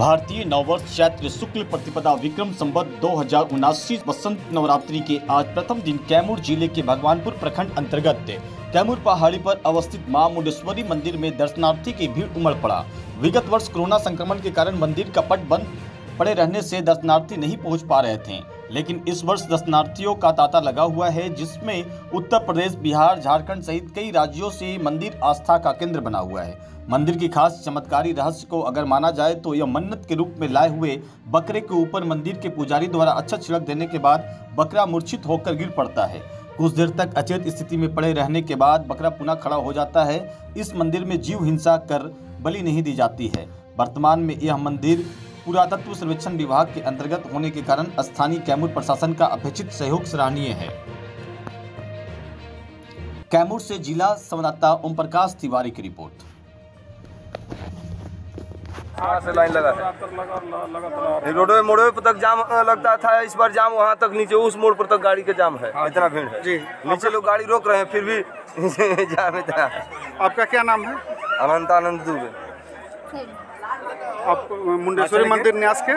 भारतीय नववर्ष चैत्र शुक्ल प्रतिपदा विक्रम संबद्ध दो हज़ार बसंत नवरात्रि के आज प्रथम दिन कैमूर ज़िले के भगवानपुर प्रखंड अंतर्गत कैमूर पहाड़ी पर अवस्थित माँ मुंडेश्वरी मंदिर में दर्शनार्थी की भीड़ उमड़ पड़ा। विगत वर्ष कोरोना संक्रमण के कारण मंदिर का पट बंद पड़े रहने से दर्शनार्थी नहीं पहुँच पा रहे थे। लेकिन इस वर्ष दर्शनार्थियों का तांता लगा हुआ है, जिसमें उत्तर प्रदेश, बिहार, झारखंड सहित कई राज्यों से मंदिर आस्था का केंद्र बना हुआ है। मंदिर की खास चमत्कारी रहस्य को अगर माना जाए तो यह मन्नत के रूप में लाए हुए बकरे के ऊपर मंदिर के पुजारी द्वारा अच्छा छिड़क देने के बाद बकरा मूर्छित होकर गिर पड़ता है। कुछ देर तक अचेत स्थिति में पड़े रहने के बाद बकरा पुनः खड़ा हो जाता है। इस मंदिर में जीव हिंसा कर बलि नहीं दी जाती है। वर्तमान में यह मंदिर पुरातत्व सर्वेक्षण विभाग के अंतर्गत होने के कारण स्थानीय कैमूर प्रशासन का अपेक्षित सहयोग सराहनीय है। कैमूर से जिला संवाददाता ओम प्रकाश तिवारी की रिपोर्ट। से लाइन लगा है मोड़वे पर तक जाम लगता था इस बार जाम वहाँ तक नीचे उस मोड़ पर तक गाड़ी का जाम है। इतना भीड़ है। जी। नीचे लोग गाड़ी रोक रहे हैं फिर भी जाम इतना आपका क्या नाम है? अनंत आनंद दुबे आप मुंडेश्वरी मंदिर न्यास के?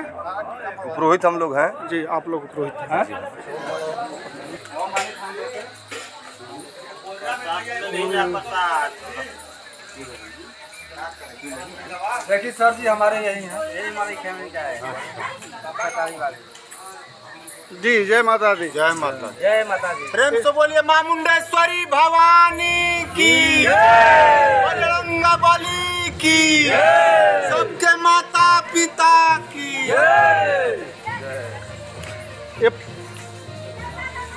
पुरोहित हम लोग हैं। जी आप लोग पुरोहित हैं। देखिए सर जी हमारे यही हैं। यही हमारी फैमिली का है। सरकारी जी जय माता दी। जय माता जय माता दी। प्रेम से बोलिए माँ मुंडेश्वरी भवानी की। बजरंग बली की। ये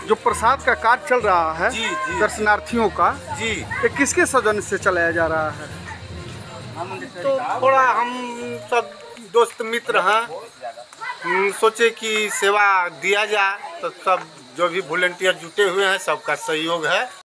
जो प्रसाद का कार्य चल रहा है जी, जी। दर्शनार्थियों का जी। ये किसके सदन से चलाया जा रहा है? तो थोड़ा हम सब दोस्त मित्र हैं सोचे कि सेवा दिया जाए तो सब जो भी वॉलेंटियर जुटे हुए हैं सबका सहयोग है।